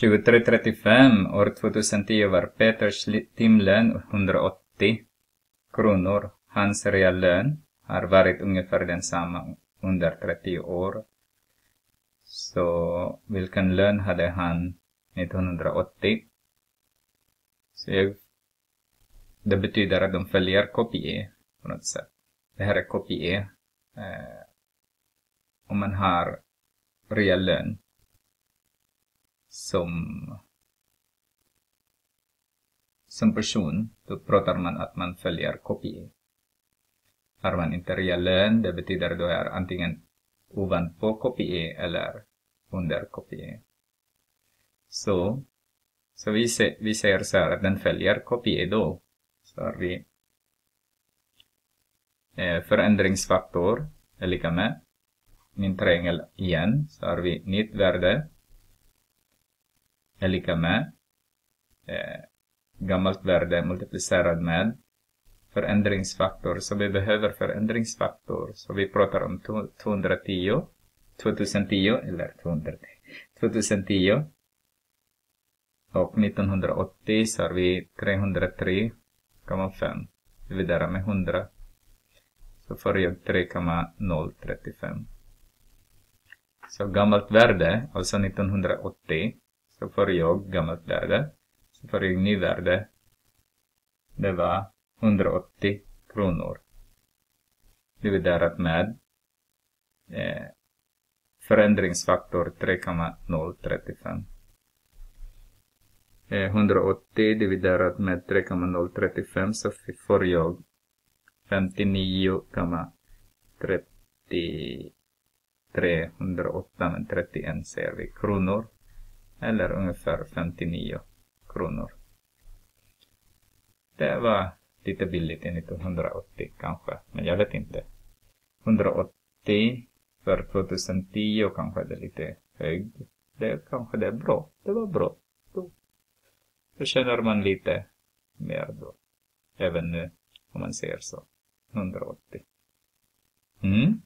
23.35 år 2010 var Peters timlön 180 kronor. Hans reallön har varit ungefär densamma under 30 år. Så vilken lön hade han 1980? Så jag, det betyder att de följer KPE på något sätt. Det här är KPE. Eh, om man har reallön som som person, då pratar man att man följer KPI. Har man inte reell lön, det betyder då är antingen ovanpå KPI eller under KPI. Så, så vi, se, vi säger så här att den följer KPI då. Så har vi eh, förändringsfaktor är lika med min triangel igen. Så har vi nytt värde är lika med eh, gammalt värde multiplicerat med förändringsfaktor. Så vi behöver förändringsfaktor. Så vi pratar om 210, 2010 eller 210, 2010. Och 1980 så har vi 303,5 dividerat med 100. Så får jag 3,035. Så gammalt värde, alltså 1980, så får jag gammalt värde. Så får jag ny värde. Det var 180 kronor. Dividerat med eh, förändringsfaktor 3,035. Eh, 180 dividerat med 3,035 så får jag 59,30 308 men 31 ser vi kronor. Eller ungefär 59 kronor. Det var lite billigt enligt 180 kanske, men jag vet inte. 180 för 2010 kanske det är lite högt. Det kanske det är bra. Det var bra. Då, då känner man lite mer då. Även nu, om man ser så. 180. Mm.